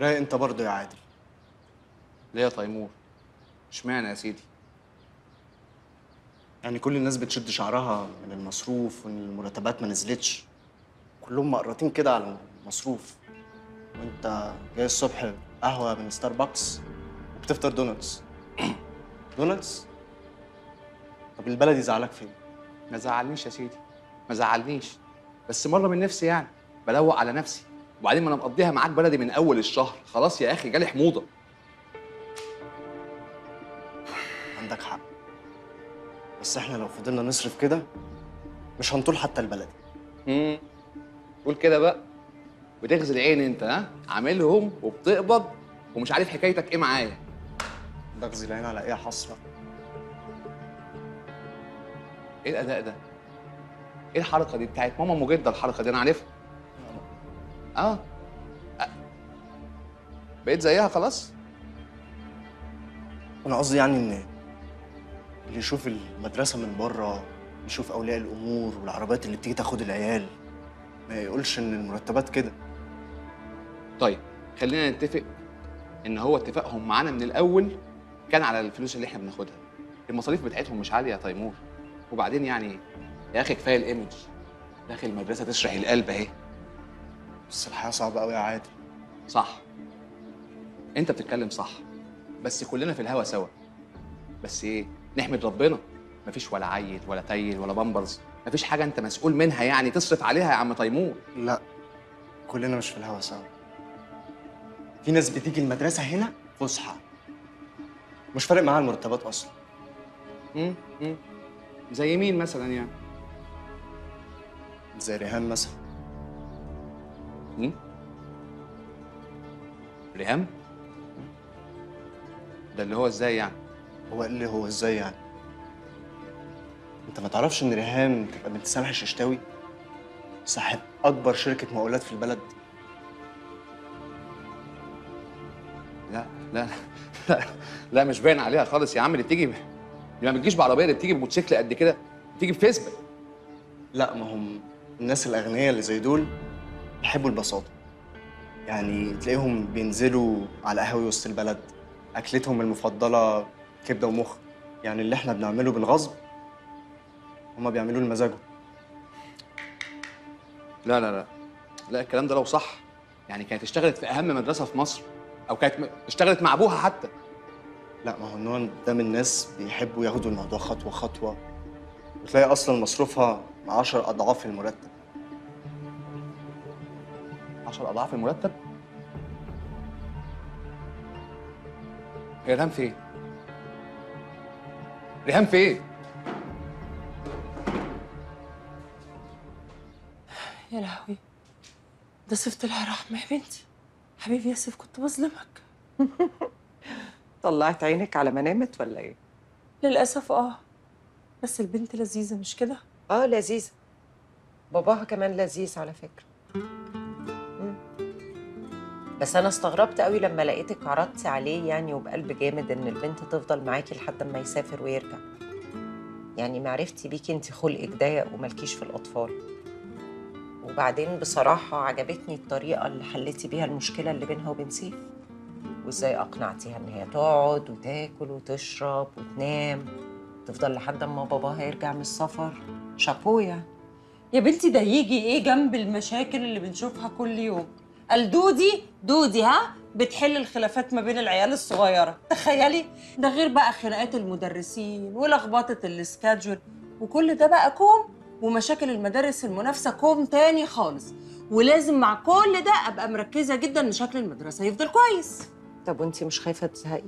رايق انت برضه يا عادل. ليه يا تيمور؟ اشمعنى يا سيدي؟ يعني كل الناس بتشد شعرها من المصروف وإن المرتبات ما نزلتش. كلهم مقرطين كده على المصروف. وانت جاي الصبح قهوة من ستاربكس وبتفطر donuts donuts طب البلدي زعلك فين؟ ما زعلنيش يا سيدي ما زعلنيش. بس مرة من نفسي يعني بلوق على نفسي. وبعدين ما أنا مقضيها معاك بلدي من اول الشهر. خلاص يا أخي جالي حموضة. عندك حق. بس إحنا لو فضلنا نصرف كده مش هنطول حتى البلدي امم قول كده بقى. بتغزل عين انت ها؟ عاملهم وبتقبض ومش عارف حكايتك إيه معايا. بغزي العين على إيه حسرة؟ إيه الأداء ده؟ إيه الحركة دي بتاعت ماما مجدة الحركة دي؟ أنا عارفها. آه. بقيت زيها خلاص؟ أنا قصدي يعني إن اللي يشوف المدرسة من بره يشوف أولياء الأمور والعربيات اللي بتيجي تاخد العيال ما يقولش إن المرتبات كده. طيب خلينا نتفق إن هو اتفاقهم معانا من الأول كان على الفلوس اللي إحنا بناخدها. المصاريف بتاعتهم مش عالية يا تيمور. وبعدين يعني يا أخي كفاية ال image. يا أخي المدرسة تشرح القلب أهي. بس الحياة صعبة قوي يا عادل. صح. أنت بتتكلم صح. بس كلنا في الهوا سوا. بس إيه؟ نحمد ربنا. مفيش ولا عيل ولا تيل ولا بامبرز. مفيش حاجة أنت مسؤول منها يعني تصرف عليها يا عم تيمور. لا. كلنا مش في الهوا سوا. في ناس بتيجي المدرسة هنا فسحة. مش فارق معاها المرتبات أصلا. مم، مم. زي مين مثلا يعني؟ زي ريهام مثلا. ريهام؟ ده اللي هو إزاي يعني؟ هو قال لي هو إزاي يعني؟ أنت ما تعرفش إن ريهام تبقى بنت سامح الششتاوي؟ صاحب أكبر شركة مقاولات في البلد؟ لا لا لا لا مش باين عليها خالص يا عم اللي بتيجي دي ما بتجيش بعربية دي بتيجي بموتوسيكل قد كده بتيجي بفيسبوك لا ما هم الناس الأغنياء اللي زي دول بيحبوا البساطة. يعني تلاقيهم بينزلوا على قهاوي وسط البلد أكلتهم المفضلة كبدة ومخ. يعني اللي إحنا بنعمله بالغصب هما بيعملوه لمزاجهم. لا لا لا. لا الكلام ده لو صح يعني كانت اشتغلت في أهم مدرسة في مصر أو كانت م- اشتغلت مع أبوها حتى. لا ما هو النوع ده من الناس بيحبوا ياخدوا الموضوع خطوة خطوة. وتلاقي أصلا مصروفها عشر أضعاف المرتب. 10 أضعاف المرتب ريهام فين؟ ريهام فين؟ يا لهوي ده سفت لها رحمة يا بنتي حبيبي ياسف كنت بظلمك طلعت عينك على ما نامت ولا إيه؟ للأسف آه بس البنت لذيذة مش كده؟ آه لذيذة باباها كمان لذيذ على فكرة. بس أنا استغربت قوي لما لقيتك عرضتي عليه يعني وبقلب جامد إن البنت تفضل معاكي لحد ما يسافر ويرجع. يعني معرفتي بيكي انت خلقك ضيق وملكيش في الأطفال. وبعدين بصراحة عجبتني الطريقة اللي حليتي بيها المشكلة اللي بينها وبين سيف. وإزاي أقنعتيها إن هي تقعد وتاكل وتشرب وتنام. تفضل لحد ما باباها يرجع من السفر. شابو يعني يا بنتي ده يجي إيه جنب المشاكل اللي بنشوفها كل يوم؟ الدودي دودي ها؟ بتحل الخلافات ما بين العيال الصغيرة. تخيلي ده غير بقى خناقات المدرسين ولخبطة ال schedule وكل ده بقى كوم ومشاكل المدارس المنافسة كوم تاني خالص. ولازم مع كل ده أبقى مركزة جدا إن شكل المدرسة يفضل كويس. طب وأنتي مش خايفة تزهقي؟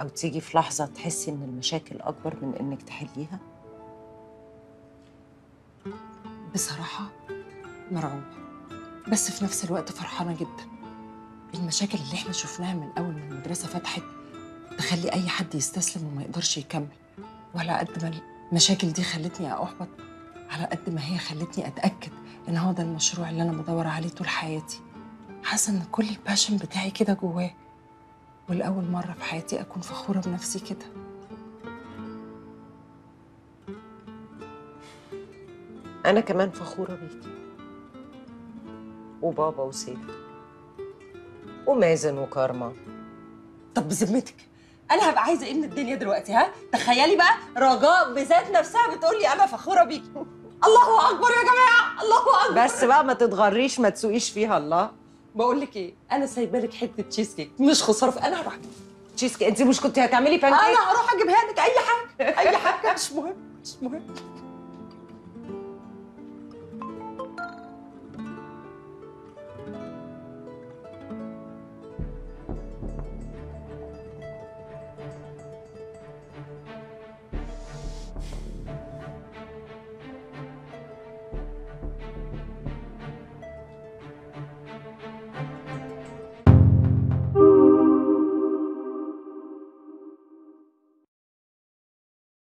أو تيجي في لحظة تحسي إن المشاكل أكبر من إنك تحليها؟ بصراحة مرعوبة. بس في نفس الوقت فرحانة جدا. المشاكل اللي إحنا شفناها من أول ما المدرسة فتحت تخلي أي حد يستسلم وما يقدرش يكمل. وعلى قد ما المشاكل دي خلتني أحبط على قد ما هي خلتني أتأكد إن هو ده المشروع اللي أنا بدور عليه طول حياتي. حاسة إن كل الباشن بتاعي كده جواه. ولأول مرة في حياتي أكون فخورة بنفسي كده. أنا كمان فخورة بيكي. وبابا وسيف ومازن وكارما طب بذمتك. أنا هبقى عايزة إيه من الدنيا دلوقتي ها؟ تخيلي بقى رجاء بذات نفسها بتقول لي أنا فخورة بيكي الله أكبر يا جماعة! الله أكبر! بس بقى ما تتغريش ما تسوقيش فيها الله. بقول لك إيه؟ أنا سايبة لك حتة تشيز كيك مش خسارة أنا هروح. تشيز كيك انت مش كنت هتعملي بانكيك أنا هروح أجيبها لك أي حاجة أي حاجة مش مهم مش مهم.